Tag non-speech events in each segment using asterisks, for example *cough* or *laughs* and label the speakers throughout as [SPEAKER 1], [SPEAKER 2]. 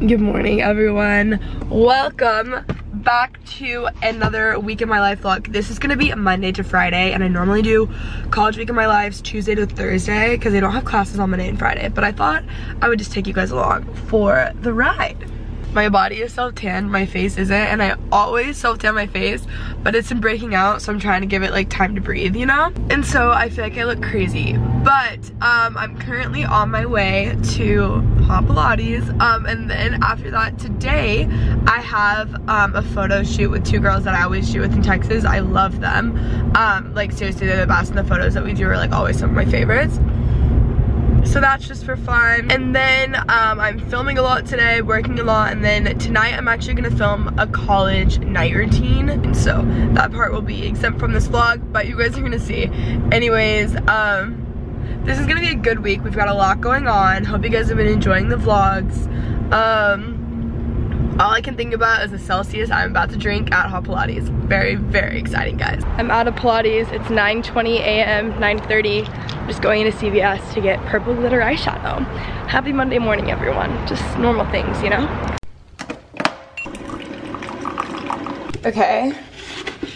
[SPEAKER 1] Good morning, everyone. Welcome back to another week in my life vlog. This is gonna be Monday to Friday, and I normally do college week in my life Tuesday to Thursday because they don't have classes on Monday and Friday, but I thought I would just take you guys along for the ride. My body is self-tanned, my face isn't, and I always self-tan my face, but it's been breaking out, so I'm trying to give it like time to breathe, you know? And so I feel like I look crazy. But um, I'm currently on my way to Hot Pilates, um, and then after that, today, I have um, a photo shoot with two girls that I always shoot with in Texas. I love them. Um, like seriously, they're the best, and the photos that we do are like always some of my favorites so that's just for fun. And then um, I'm filming a lot today working a lot and then tonight I'm actually gonna film a college night routine. And so that part will be exempt from this vlog but you guys are gonna see. Anyways um, this is gonna be a good week. We've got a lot going on. Hope you guys have been enjoying the vlogs. Um, all I can think about is the Celsius I'm about to drink at Hot Pilates. Very, very exciting, guys. I'm out of Pilates. It's 9.20 a.m., 9.30. Just going into CVS to get purple glitter eyeshadow. Happy Monday morning, everyone. Just normal things, you know? Okay,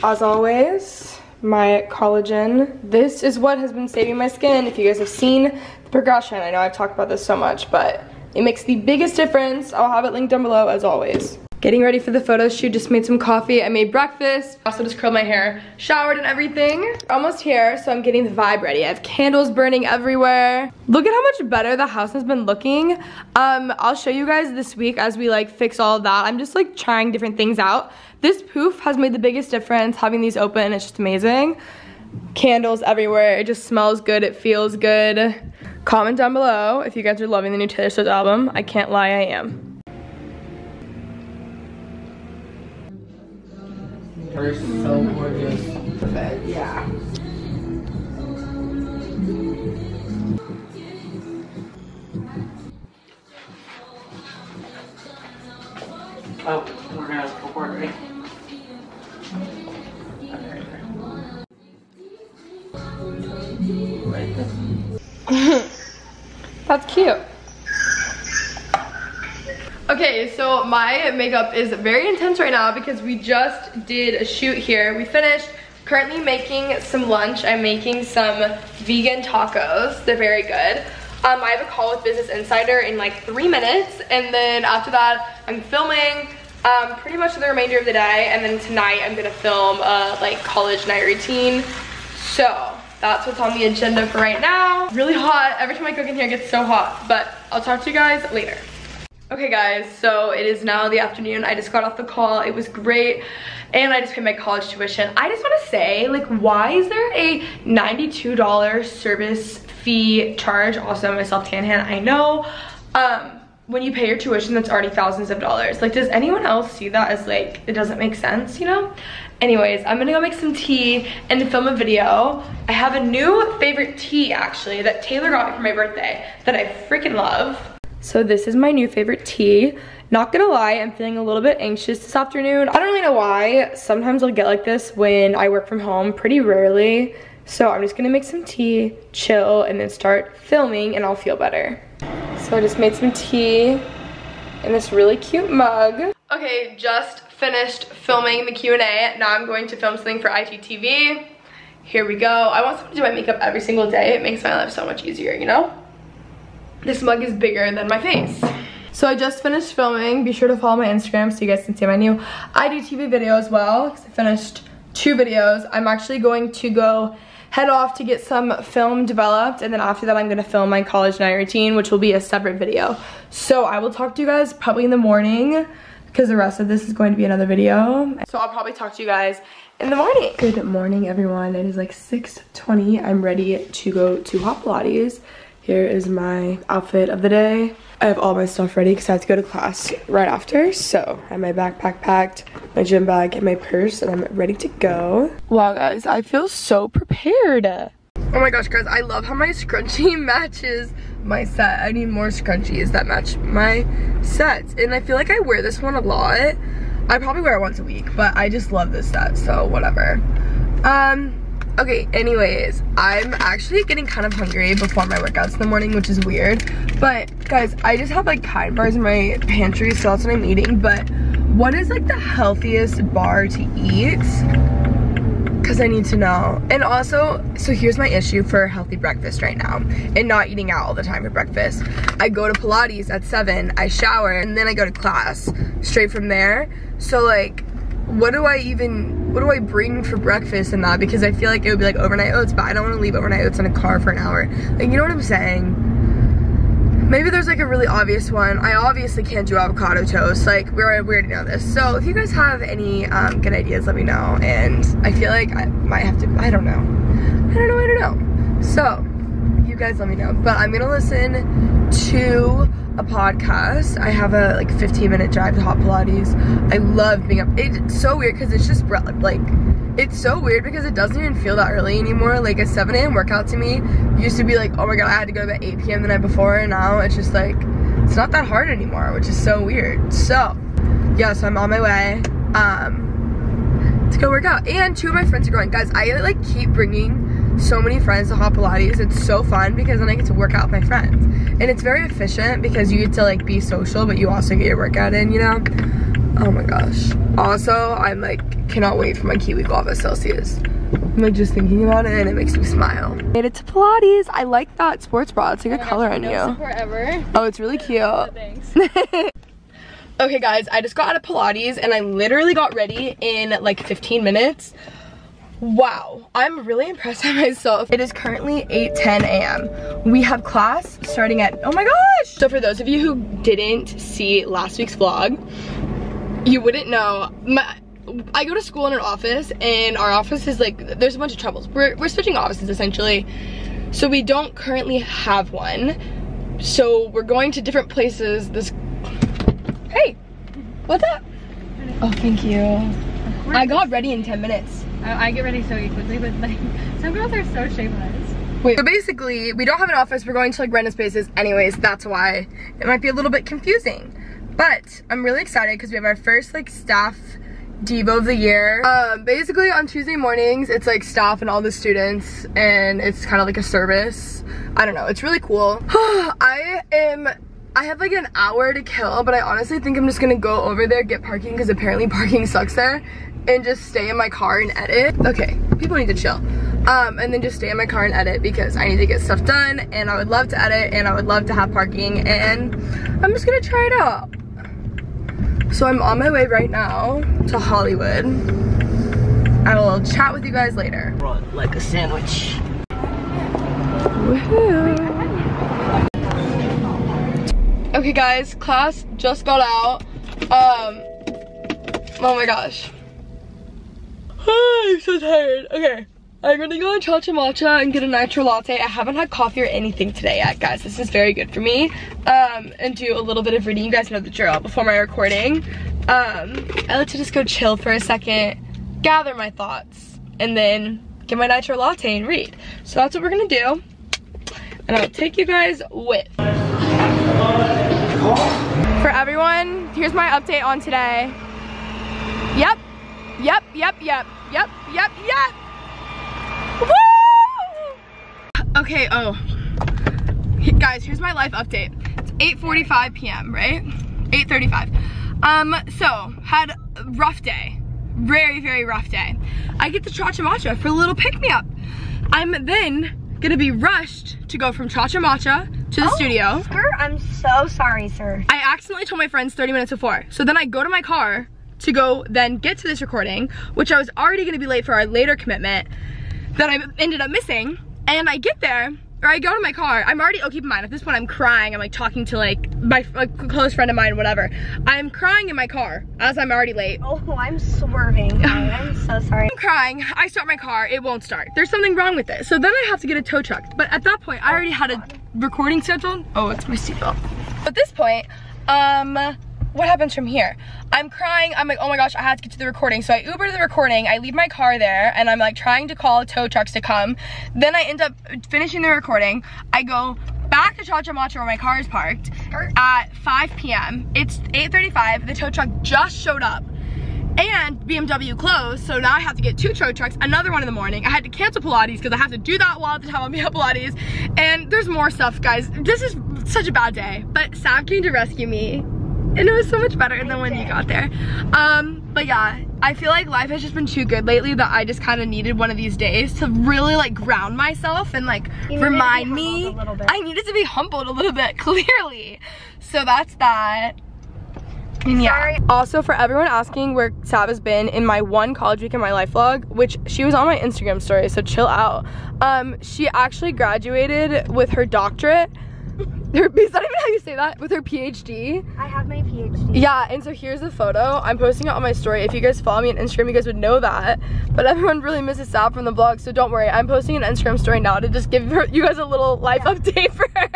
[SPEAKER 1] as always, my collagen. This is what has been saving my skin. If you guys have seen the progression, I know I've talked about this so much, but it makes the biggest difference. I'll have it linked down below as always. Getting ready for the photo shoot, just made some coffee. I made breakfast, also just curled my hair, showered and everything. Almost here, so I'm getting the vibe ready. I have candles burning everywhere. Look at how much better the house has been looking. Um, I'll show you guys this week as we like fix all of that. I'm just like trying different things out. This poof has made the biggest difference, having these open, it's just amazing. Candles everywhere, it just smells good, it feels good. Comment down below if you guys are loving the new Taylor Swift album. I can't lie, I am.
[SPEAKER 2] You're so gorgeous.
[SPEAKER 1] Yeah.
[SPEAKER 2] Oh,
[SPEAKER 1] cute. Okay, so my makeup is very intense right now because we just did a shoot here. We finished currently making some lunch. I'm making some vegan tacos. They're very good. Um, I have a call with Business Insider in like three minutes. And then after that, I'm filming um, pretty much the remainder of the day. And then tonight I'm gonna film a like college night routine. So that's what's on the agenda for right now. Really hot. Every time I cook in here, it gets so hot. But I'll talk to you guys later. Okay guys, so it is now the afternoon. I just got off the call. It was great. And I just paid my college tuition. I just want to say, like, why is there a $92 service fee charge? Also, my self-tan hand, I know. Um, when you pay your tuition, that's already thousands of dollars. Like, does anyone else see that as, like, it doesn't make sense, you know? Anyways, I'm gonna go make some tea and film a video. I have a new favorite tea actually that Taylor got me for my birthday that I freaking love. So this is my new favorite tea. Not gonna lie, I'm feeling a little bit anxious this afternoon. I don't really know why. Sometimes I'll get like this when I work from home, pretty rarely. So I'm just gonna make some tea, chill, and then start filming and I'll feel better. So I just made some tea in this really cute mug. Okay, just finished filming the Q&A. Now I'm going to film something for IGTV. Here we go. I want someone to do my makeup every single day. It makes my life so much easier, you know? This mug is bigger than my face. So I just finished filming. Be sure to follow my Instagram so you guys can see my new IGTV video as well. I finished two videos. I'm actually going to go head off to get some film developed and then after that I'm gonna film my college night routine which will be a separate video. So I will talk to you guys probably in the morning because the rest of this is going to be another video. So I'll probably talk to you guys in the morning. Good morning, everyone. It is like 6.20. I'm ready to go to Hot Pilates. Here is my outfit of the day. I have all my stuff ready because I have to go to class right after. So I have my backpack packed, my gym bag, and my purse, and I'm ready to go. Wow, guys, I feel so prepared. Oh my gosh, guys, I love how my scrunchie *laughs* matches my set. I need more scrunchies that match my sets. And I feel like I wear this one a lot. I probably wear it once a week, but I just love this set, so whatever. Um, Okay, anyways, I'm actually getting kind of hungry before my workouts in the morning, which is weird. But guys, I just have like kind bars in my pantry, so that's what I'm eating. But what is like the healthiest bar to eat? Cause I need to know. And also, so here's my issue for healthy breakfast right now and not eating out all the time for breakfast. I go to Pilates at seven, I shower, and then I go to class straight from there. So like, what do I even, what do I bring for breakfast and that? Because I feel like it would be like overnight oats, but I don't want to leave overnight oats in a car for an hour. Like, you know what I'm saying? Maybe there's like a really obvious one. I obviously can't do avocado toast. Like, we already, we already know this. So if you guys have any um, good ideas, let me know. And I feel like I might have to, I don't know. I don't know, I don't know. So, you guys let me know. But I'm gonna listen to a podcast. I have a like 15 minute drive to Hot Pilates. I love being up. It's so weird because it's just like, it's so weird because it doesn't even feel that early anymore. Like a 7 a.m. workout to me used to be like, oh my god, I had to go to bed 8 p.m. the night before. And now it's just like, it's not that hard anymore, which is so weird. So, yeah, so I'm on my way um, to go work out. And two of my friends are going. Guys, I like keep bringing so many friends to Hot Pilates. It's so fun because then I get to work out with my friends. And it's very efficient because you get to like be social, but you also get your workout in, you know? Oh my gosh. Also, I'm like, cannot wait for my Kiwi Guava Celsius. I'm like just thinking about it and it makes me smile. Made it to Pilates. I like that sports bra. It's like a oh color on you. Oh, it's really cute.
[SPEAKER 3] Thanks. *laughs* *laughs*
[SPEAKER 1] okay guys, I just got out of Pilates and I literally got ready in like 15 minutes. Wow, I'm really impressed by myself. It is currently 8:10 a.m. We have class starting at, oh my gosh! So for those of you who didn't see last week's vlog, you wouldn't know, my, I go to school in an office and our office is like, there's a bunch of troubles. We're, we're switching offices essentially. So we don't currently have one. So we're going to different places this, hey, what's up? Oh, thank you. I got ready in 10 minutes.
[SPEAKER 3] I, get ready so quickly, but like *laughs* some girls are so shameless.
[SPEAKER 1] Wait, so basically, we don't have an office. We're going to like rent a spaces. Anyways, that's why it might be a little bit confusing. But I'm really excited because we have our first like staff Devo of the year. Um, basically on Tuesday mornings, it's like staff and all the students and it's kind of like a service. I don't know, it's really cool. *sighs* I am I have like an hour to kill, but I honestly think I'm just gonna go over there, get parking, because apparently *laughs* parking sucks there, and just stay in my car and edit. Okay, people need to chill. Um, and then just stay in my car and edit because I need to get stuff done and I would love to edit and I would love to have parking and I'm just gonna try it out. So I'm on my way right now to Hollywood. I will chat with you guys later.
[SPEAKER 2] Run like a sandwich.
[SPEAKER 1] Okay guys, class just got out. Um, oh my gosh. *sighs* I'm so tired. Okay. I'm gonna go on Cha Cha Matcha and get a nitro latte. I haven't had coffee or anything today yet, guys. This is very good for me. Um, and do a little bit of reading. You guys know the drill before my recording. Um, I like to just go chill for a second, gather my thoughts, and then get my nitro latte and read. So that's what we're gonna do. And I'll take you guys with. For everyone, here's my update on today. Yep, yep, yep, yep, yep, yep, yep. Woo! Okay, oh. Hey, Guys, here's my life update. It's 8.45 p.m., right? 8.35. Um, so, had a rough day. Very, very rough day. I get to Cha Cha Matcha for a little pick-me-up. I'm then gonna be rushed to go from Cha Cha Matcha to the
[SPEAKER 4] oh,
[SPEAKER 1] studio.
[SPEAKER 4] Sir, I'm so sorry, sir.
[SPEAKER 1] I accidentally told my friends 30 minutes before. So then I go to my car to go then get to this recording, which I was already gonna be late for our later commitment that I ended up missing. And I get there, or I go to my car. I'm already, oh, keep in mind, at this point I'm crying. I'm like talking to like my like, close friend of mine, whatever. I'm crying in my car as I'm already late.
[SPEAKER 4] Oh, I'm swerving. *laughs* I'm so sorry.
[SPEAKER 1] I'm crying. I start my car. It won't start. There's something wrong with it. So then I have to get a tow truck. But at that point, I already had a recording scheduled. Oh, it's my seatbelt. At this point, um, what happens from here? I'm crying, I'm like, oh my gosh, I had to get to the recording. So I Uber to the recording, I leave my car there, and I'm like trying to call tow trucks to come. Then I end up finishing the recording. I go back to Cha Cha Matcha where my car is parked at 5 p.m. It's 8.35, the tow truck just showed up. and BMW closed, so now I have to get two tow trucks, another one in the morning. I had to cancel Pilates because I have to do that while at the time I'm at Pilates. And there's more stuff, guys. This is such a bad day, but Sam came to rescue me. And it was so much better than when you got there. Um, but yeah, I feel like life has just been too good lately that I just kind of needed one of these days to really like ground myself and like
[SPEAKER 4] You needed to be
[SPEAKER 1] remind me.
[SPEAKER 4] a little bit.
[SPEAKER 1] I needed to be humbled a little bit, *laughs* clearly. So that's that. And yeah.
[SPEAKER 4] Sorry.
[SPEAKER 1] Also, for everyone asking where Sav has been in my one college week in my life vlog, which she was on my Instagram story, so chill out. Um, she actually graduated with her doctorate. Her, is that even how you say that? With her PhD.
[SPEAKER 4] I have my PhD.
[SPEAKER 1] Yeah, and so here's the photo. I'm posting it on my story. If you guys follow me on Instagram, you guys would know that. But everyone really misses Sav from the vlog, so don't worry. I'm posting an Instagram story now to just give her, you guys a little life update for her.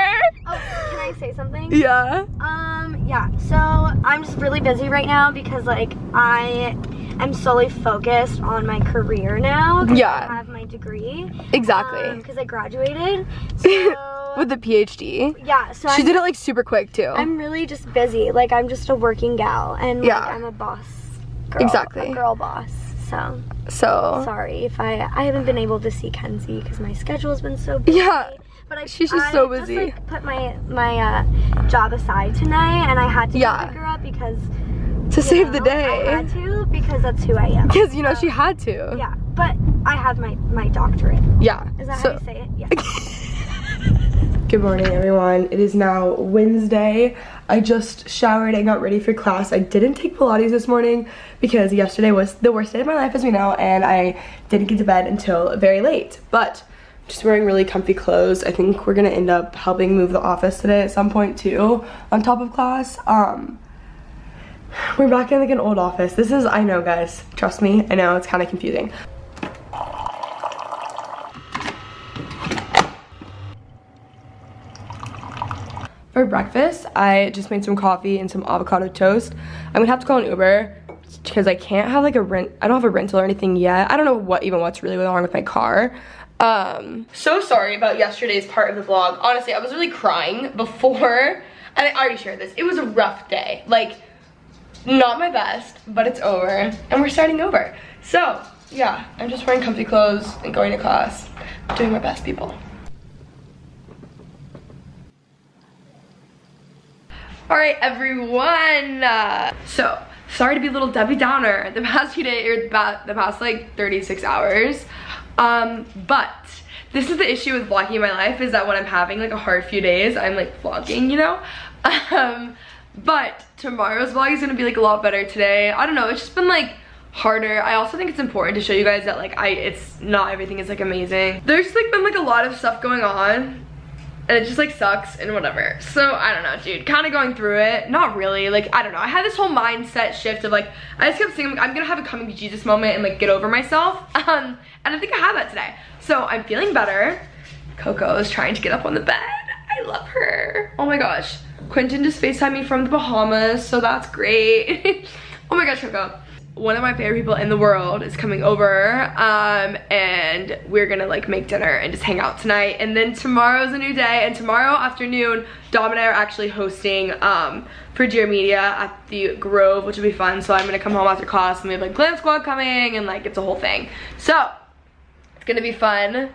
[SPEAKER 4] Oh, can I say something?
[SPEAKER 1] Yeah.
[SPEAKER 4] Um, yeah. So I'm just really busy right now because like I am solely focused on my career now.
[SPEAKER 1] Yeah.
[SPEAKER 4] I have my degree.
[SPEAKER 1] Exactly.
[SPEAKER 4] Because I graduated. *laughs* So
[SPEAKER 1] With the PhD.
[SPEAKER 4] yeah. So
[SPEAKER 1] She
[SPEAKER 4] I'm,
[SPEAKER 1] did it like super quick too.
[SPEAKER 4] I'm really just busy. Like I'm just a working gal, and like,
[SPEAKER 1] Yeah.
[SPEAKER 4] I'm a boss. Girl,
[SPEAKER 1] Exactly.
[SPEAKER 4] A girl boss. So
[SPEAKER 1] so
[SPEAKER 4] sorry if I I haven't been able to see Kenzie because my schedule's been so busy.
[SPEAKER 1] Yeah.
[SPEAKER 4] But I,
[SPEAKER 1] She's just
[SPEAKER 4] I
[SPEAKER 1] so
[SPEAKER 4] Just,
[SPEAKER 1] busy.
[SPEAKER 4] like, put my my uh, job aside tonight, and I had to
[SPEAKER 1] Yeah.
[SPEAKER 4] pick her up because
[SPEAKER 1] to
[SPEAKER 4] you
[SPEAKER 1] save the
[SPEAKER 4] know, I
[SPEAKER 1] day.
[SPEAKER 4] had to because that's who I am.
[SPEAKER 1] Because you know she had to.
[SPEAKER 4] Yeah, but I have my my doctorate.
[SPEAKER 1] Yeah.
[SPEAKER 4] Is that
[SPEAKER 1] so,
[SPEAKER 4] how you say it? Yeah. *laughs*
[SPEAKER 1] Good morning, everyone. It is now Wednesday. I just showered and got ready for class. I didn't take Pilates this morning because yesterday was the worst day of my life, as we know, and I didn't get to bed until very late. But I'm just wearing really comfy clothes. I think we're gonna end up helping move the office today at some point too, on top of class. Um, we're back in like an old office. This is, I know, guys. Trust me. I know it's kind of confusing. For breakfast, I just made some coffee and some avocado toast. I'm gonna have to call an Uber because I can't have like a rent. I don't have a rental or anything yet. I don't know what even what's really wrong with my car. Um, so sorry about yesterday's part of the vlog. Honestly, I was really crying before, and I already shared this. It was a rough day. Like, not my best, but it's over, and we're starting over. So yeah, I'm just wearing comfy clothes and going to class, doing my best, people. All right, everyone. Uh, so, sorry to be a little Debbie Downer the past few days, or the the past like 36 hours. Um, but this is the issue with vlogging my life is that when I'm having like a hard few days, I'm like vlogging, you know? *laughs* Um, but tomorrow's vlog is gonna be like a lot better today. I don't know, it's just been like harder. I also think it's important to show you guys that like I, it's not everything is like amazing. There's like been like a lot of stuff going on and it just like sucks and whatever. So I don't know, dude, kind of going through it. Not really, like I don't know. I had this whole mindset shift of like, I just kept saying I'm gonna have a coming to Jesus moment and like get over myself. *laughs* Um, I think I have that today. So I'm feeling better. Coco is trying to get up on the bed. I love her. Oh my gosh. Quentin just FaceTimed me from the Bahamas, so that's great. *laughs* oh my gosh, Coco one of my favorite people in the world is coming over um, and we're gonna like make dinner and just hang out tonight and then tomorrow's a new day and tomorrow afternoon Dom and I are actually hosting um, for Dear Media at the Grove which will be fun so I'm gonna come home after class and we have like Glam Squad coming and like it's a whole thing so gonna be fun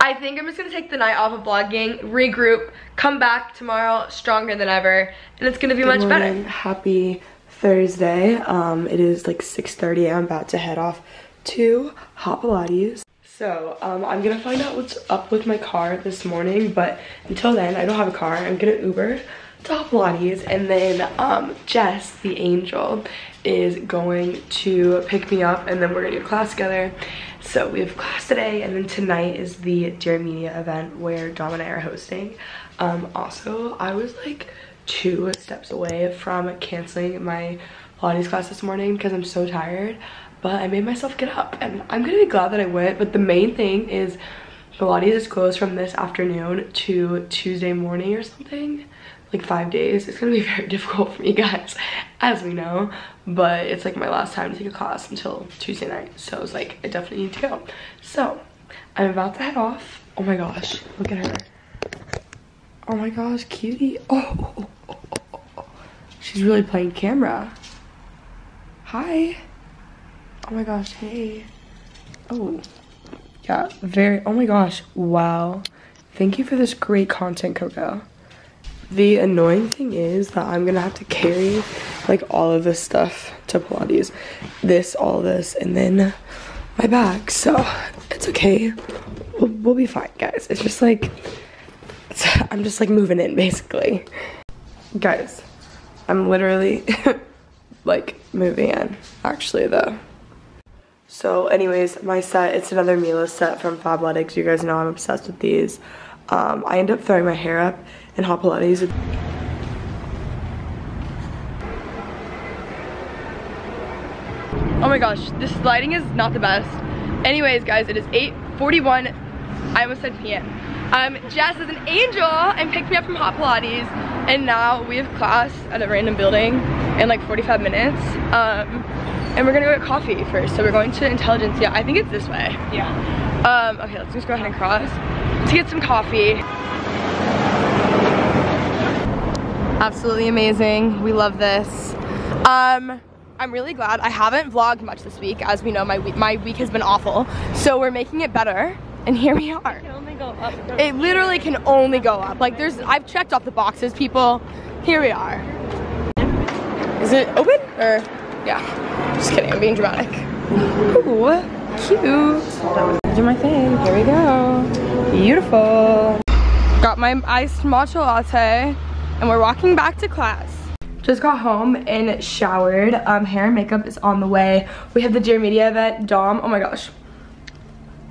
[SPEAKER 1] I think I'm just gonna take the night off of vlogging, regroup, come back tomorrow stronger than ever, and it's gonna be much better. Happy Thursday. Um, it is like 6.30. I'm about to head off to Hot Pilates. So, um, I'm gonna find out what's up with my car this morning, but until then, I don't have a car. I'm gonna Uber to Hot Pilates, and then um, Jess, the angel, is going to pick me up, and then we're gonna do class together. So we have class today, and then tonight is the Dear Media event where Dom and I are hosting. Um, also, I was like two steps away from canceling my Pilates class this morning because I'm so tired, but I made myself get up, and I'm gonna be glad that I went, but the main thing is Pilates is closed from this afternoon to Tuesday morning or something like five days. It's gonna be *laughs* very difficult for me guys, as we know, but it's like my last time to take a class until Tuesday night. So I was like, I definitely need to go. So I'm about to head off. Oh my gosh, look at her. Oh my gosh, cutie. Oh, oh, oh, oh, oh, oh. she's really playing camera. Hi. Oh my gosh, hey. Oh. Yeah, very, oh my gosh, wow. Thank you for this great content, Coco. The annoying thing is that I'm gonna have to carry like all of this stuff to Pilates. This, all this, and then my bag. So it's okay. We'll, we'll be fine, guys. It's just like, it's, I'm just like moving in basically. Guys, I'm literally *laughs* like moving in actually though. So anyways, my set, it's another Mila set from Fabletics. You guys know I'm obsessed with these. Um, I end up throwing my hair up in hot Pilates. Oh my gosh, this lighting is not the best. Anyways, guys, it is 8.41. I almost said PM. Um, Jess is an angel and picked me up from Hot Pilates. And now we have class at a random building in like 45 minutes. Um, and we're gonna go get coffee first. So we're going to Intelligentsia. Yeah, I think it's this way.
[SPEAKER 2] Yeah.
[SPEAKER 1] Um, okay, let's just go ahead and cross to get some coffee. Absolutely amazing. We love this. Um, I'm really glad. I haven't vlogged much this week. As we know, my week, my week has been awful. So we're making it better. And here we are. It literally can only go up. Like there's, I've checked off the boxes, people. Here we are. Is it open or, yeah. Just kidding, I'm being dramatic. Ooh, cute. Do my thing, here we go. Beautiful. Got my iced matcha latte and we're walking back to class. Just got home and showered. Um, hair and makeup is on the way. We have the Dear Media event. Dom, oh my gosh.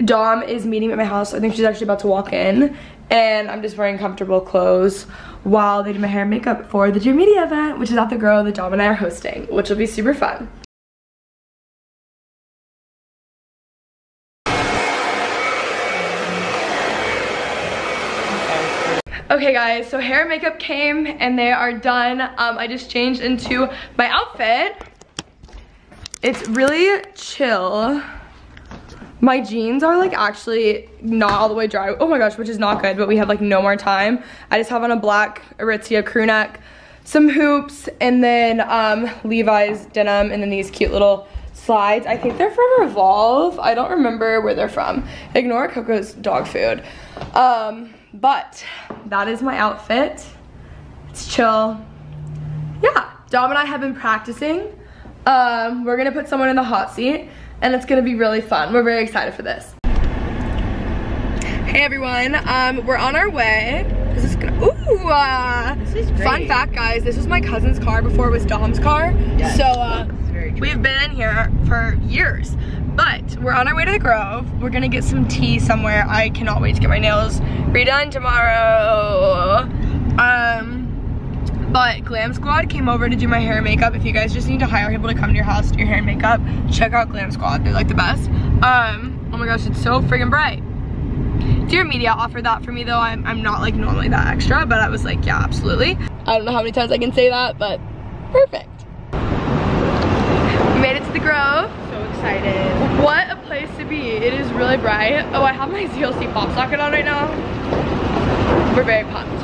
[SPEAKER 1] Dom is meeting at my house. I think she's actually about to walk in. And I'm just wearing comfortable clothes while they do my hair and makeup for the Dear Media event, which is at the Grove that Dom and I are hosting, which will be super fun. Okay guys, so hair and makeup came and they are done. Um, I just changed into my outfit. It's really chill. My jeans are like actually not all the way dry. Oh my gosh, which is not good, but we have like no more time. I just have on a black Aritzia crew neck, some hoops, and then um, Levi's denim, and then these cute little slides. I think they're from Revolve. I don't remember where they're from. Ignore Coco's dog food. Um, but that is my outfit. It's chill. Yeah, Dom and I have been practicing. Um, we're gonna put someone in the hot seat and it's gonna be really fun. We're very excited for this. Hey everyone, um, we're on our way. Is this gonna, ooh, uh,
[SPEAKER 2] This is great.
[SPEAKER 1] fun fact guys, this was my cousin's car before it was Dom's car.
[SPEAKER 2] Yes,
[SPEAKER 1] so, uh,
[SPEAKER 2] this is very true.
[SPEAKER 1] we've been in here for years. But we're on our way to the Grove. We're gonna get some tea somewhere. I cannot wait to get my nails redone tomorrow. Um, but Glam Squad came over to do my hair and makeup. If you guys just need to hire people to come to your house to do your hair and makeup, check out Glam Squad. They're like the best. Um, oh my gosh, it's so friggin' bright. Dear Media offered that for me though. I'm, I'm not like normally that extra, but I was like, yeah, absolutely. I don't know how many times I can say that, but perfect. We made it to the Grove.
[SPEAKER 2] Excited.
[SPEAKER 1] What a place to be. It is really bright. Oh, I have my ZLC pop socket on right now. We're very pumped.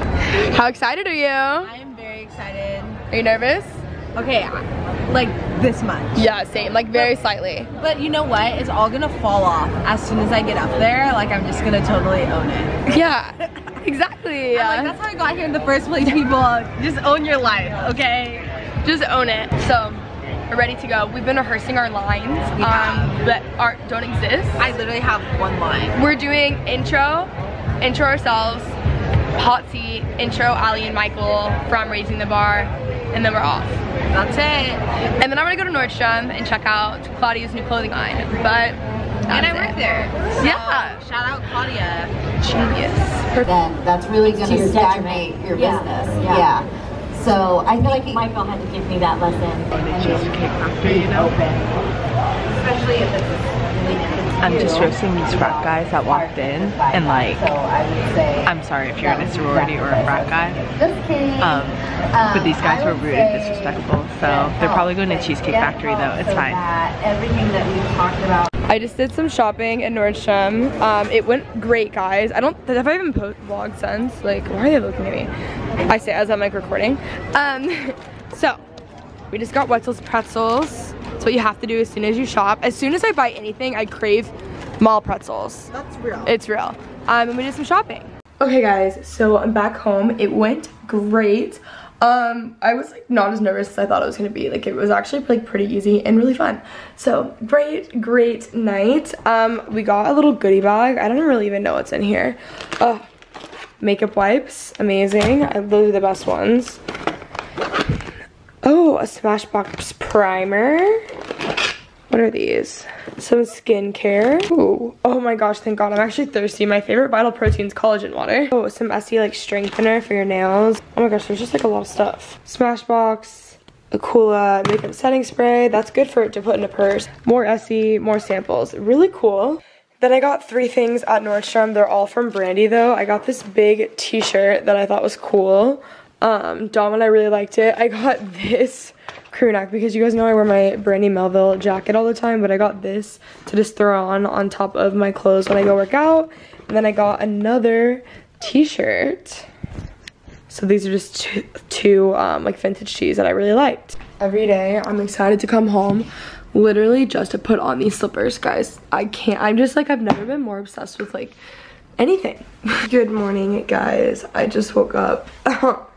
[SPEAKER 1] How excited are you?
[SPEAKER 2] I am very excited.
[SPEAKER 1] Are you nervous?
[SPEAKER 2] Okay, like this much.
[SPEAKER 1] Yeah, same. Like very slightly.
[SPEAKER 2] But you know what? It's all gonna fall off as soon as I get up there. Like I'm just gonna totally own it.
[SPEAKER 1] Yeah, *laughs* exactly.
[SPEAKER 2] I'm like that's how I got here in the first place. People, just own your life, okay?
[SPEAKER 1] Just own it. So, we're ready to go. We've been rehearsing our lines
[SPEAKER 2] We have.
[SPEAKER 1] um, that aren't don't exist.
[SPEAKER 2] I literally have one line.
[SPEAKER 1] We're doing intro, intro ourselves, hot seat, intro Alli and Michael from Raising the Bar, and then we're off.
[SPEAKER 2] That's it.
[SPEAKER 1] And then I'm gonna go to Nordstrom and check out Claudia's new clothing line. But
[SPEAKER 2] And I work
[SPEAKER 1] it.
[SPEAKER 2] there. So,
[SPEAKER 1] Yeah.
[SPEAKER 2] Shout out Claudia.
[SPEAKER 1] Genius.
[SPEAKER 5] then that's really going to stagnate your
[SPEAKER 4] Yeah.
[SPEAKER 5] business.
[SPEAKER 4] Yeah.
[SPEAKER 5] Yeah. So I
[SPEAKER 4] I feel like Michael had to give me that lesson.
[SPEAKER 5] especially if it's
[SPEAKER 6] I'm just roasting these frat guys that walked in and like
[SPEAKER 5] I would say.
[SPEAKER 6] I'm sorry if you're in a sorority or a frat guy.
[SPEAKER 5] Just kidding.
[SPEAKER 6] Um, but these guys were rude and disrespectful, so they're probably going to Cheesecake Factory though. It's fine.
[SPEAKER 5] Everything that we've talked about.
[SPEAKER 1] I just did some shopping at Nordstrom. Um, it went great, guys. I don't, have I even post vlogged since? Like, why are they looking at me? I say as I'm like recording. Um, *laughs* so, we just got Wetzel's pretzels. That's what you have to do as soon as you shop. As soon as I buy anything, I crave mall pretzels.
[SPEAKER 2] That's real.
[SPEAKER 1] It's real. Um, and we did some shopping. Okay guys, so I'm back home. It went great. Um, I was like not as nervous as I thought it was gonna be. Like it was actually like pretty easy and really fun. So great, great night. Um, we got a little goodie bag. I don't really even know what's in here. Oh, makeup wipes, amazing. I, those are the best ones. Oh, a Smashbox primer. What are these? Some skincare. Ooh. Oh my gosh, thank God. I'm actually thirsty. My favorite Vital Proteins collagen water. Oh, some Essie like strengthener for your nails. Oh my gosh, there's just like a lot of stuff. Smashbox, a Coola makeup setting spray. That's good for it to put in a purse. More Essie, more samples. Really cool. Then I got three things at Nordstrom. They're all from Brandy though. I got this big t-shirt that I thought was cool. Um, Dom and I really liked it. I got *laughs* this crew neck because you guys know I wear my Brandy Melville jacket all the time, but I got this to just throw on on top of my clothes when I go work out. And then I got another t-shirt. So these are just two, two um, like vintage tees that I really liked. Every day I'm excited to come home literally just to put on these slippers, guys. I can't, I'm just like, I've never been more obsessed with like anything. *laughs* Good morning, guys. I just woke up. *laughs*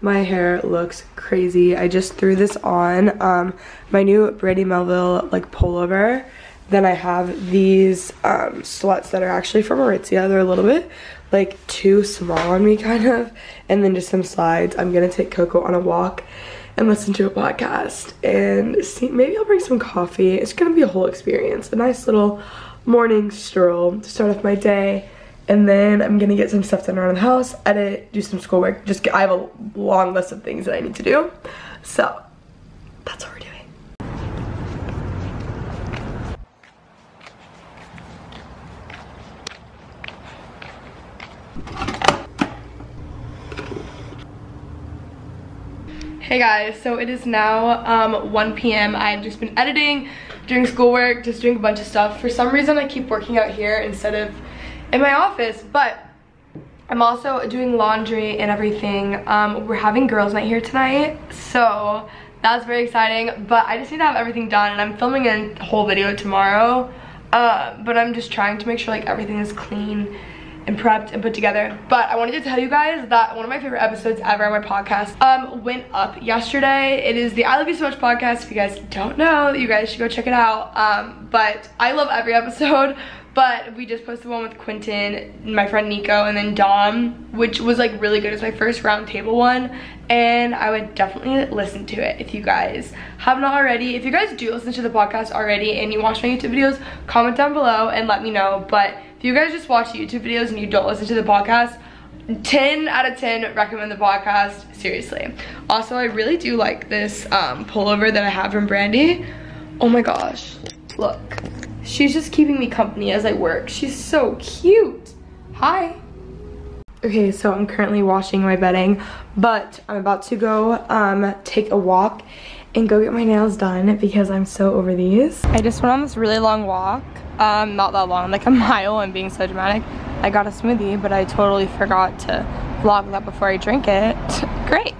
[SPEAKER 1] my hair looks crazy. I just threw this on, um, my new Brandy Melville like pullover. Then I have these um, sweats that are actually from Aritzia. They're a little bit like too small on me *laughs* kind of. And then just some slides. I'm gonna take Coco on a walk and listen to a podcast and see, maybe I'll bring some coffee. It's gonna be a whole experience. A nice little morning stroll to start off my day and then I'm gonna get some stuff done around the house, edit, do some schoolwork. Just get, I have a long list of things that I need to do. So that's what Hey guys, so it is now um, 1 p.m. I've just been editing, doing schoolwork, just doing a bunch of stuff. For some reason, I keep working out here instead of in my office, but I'm also doing laundry and everything. Um, we're having girls night here tonight, so that's very exciting, but I just need to have everything done and I'm filming a whole video tomorrow, uh, but I'm just trying to make sure like everything is clean and prepped and put together. But I wanted to tell you guys that one of my favorite episodes ever on my podcast um, went up yesterday. It is the I Love You So Much podcast. If you guys don't know, you guys should go check it out. Um, but I love every episode. But we just posted one with Quentin, my friend Nico, and then Dom, which was like really good. It's my first round table one. And I would definitely listen to it if you guys have not already. If you guys do listen to the podcast already and you watch my YouTube videos, comment down below and let me know. But if you guys just watch YouTube videos and you don't listen to the podcast, 10 out of 10 recommend the podcast, seriously. Also, I really do like this um, pullover that I have from Brandy. Oh my gosh, look. She's just keeping me company as I work. She's so cute. Hi. Okay, so I'm currently washing my bedding, but I'm about to go um, take a walk and go get my nails done because I'm so over these. I just went on this really long walk. Um, not that long, like a *laughs* mile and being so dramatic. I got a smoothie, but I totally forgot to vlog that before I drink it. *laughs* Great.